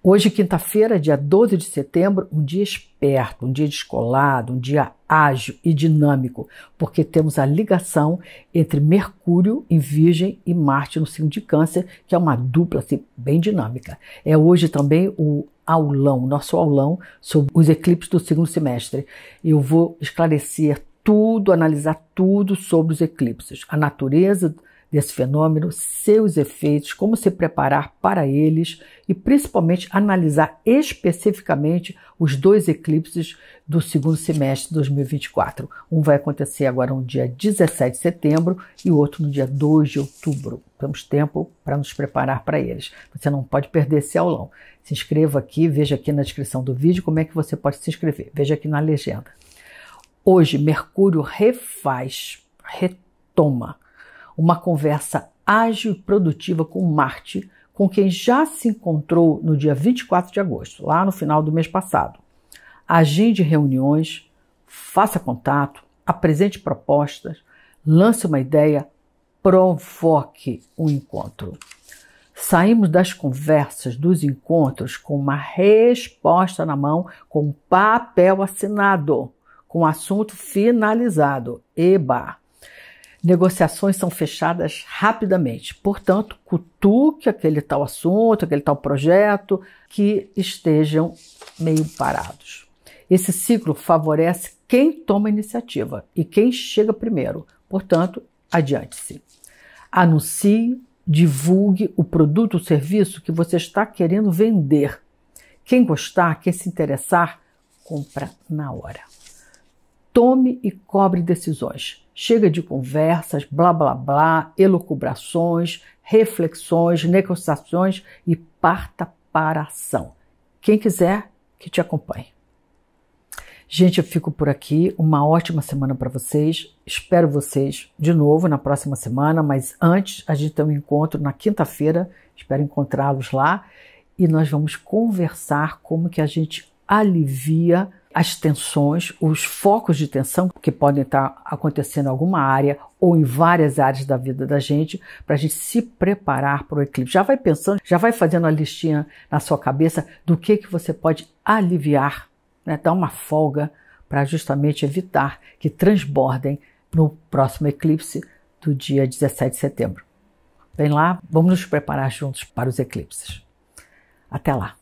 Hoje, quinta-feira, dia 12 de setembro, um dia esperto, um dia descolado, um dia ágil e dinâmico, porque temos a ligação entre Mercúrio em Virgem e Marte no signo de Câncer, que é uma dupla assim, bem dinâmica. É hoje também o aulão, nosso aulão sobre os eclipses do segundo semestre. Eu vou esclarecer tudo, analisar tudo sobre os eclipses, a natureza desse fenômeno, seus efeitos, como se preparar para eles e principalmente analisar especificamente os dois eclipses do segundo semestre de 2024. Um vai acontecer agora no dia 17 de setembro e o outro no dia 2 de outubro. Temos tempo para nos preparar para eles. Você não pode perder esse aulão. Se inscreva aqui, veja aqui na descrição do vídeo como é que você pode se inscrever. Veja aqui na legenda. Hoje, Mercúrio refaz, retoma uma conversa ágil e produtiva com Marte, com quem já se encontrou no dia 24 de agosto, lá no final do mês passado. Agende reuniões, faça contato, apresente propostas, lance uma ideia, provoque um encontro. Saímos das conversas, dos encontros, com uma resposta na mão, com um papel assinado, com o assunto finalizado. Eba! Negociações são fechadas rapidamente. Portanto, cutuque aquele tal assunto, aquele tal projeto que estejam meio parados. Esse ciclo favorece quem toma iniciativa e quem chega primeiro. Portanto, adiante-se. Anuncie, divulgue o produto ou serviço que você está querendo vender. Quem gostar, quem se interessar, compra na hora. Tome e cobre decisões. Chega de conversas, blá blá blá, elucubrações, reflexões, negociações e parta para a ação. Quem quiser, que te acompanhe. Gente, eu fico por aqui. Uma ótima semana para vocês. Espero vocês de novo na próxima semana, mas antes a gente tem um encontro na quinta-feira. Espero encontrá-los lá e nós vamos conversar como que a gente alivia as tensões, os focos de tensão que podem estar acontecendo em alguma área ou em várias áreas da vida da gente, para a gente se preparar para o eclipse. Já vai pensando, já vai fazendo a listinha na sua cabeça do que, que você pode aliviar, né? dar uma folga para justamente evitar que transbordem no próximo eclipse do dia 17 de setembro. Vem lá, vamos nos preparar juntos para os eclipses. Até lá!